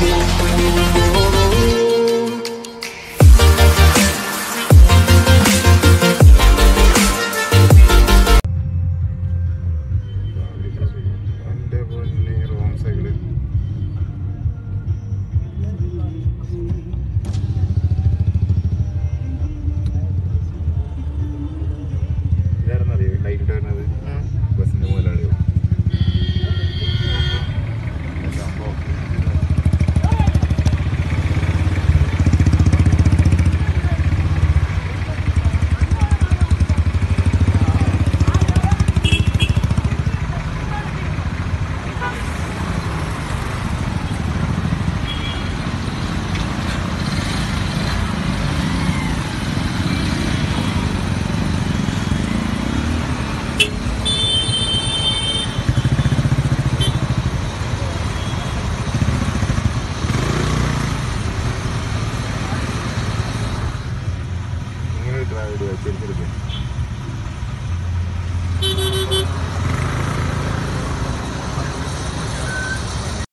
Don't move, move. லிட்டராக ஒரு பெருக்கிருக்கு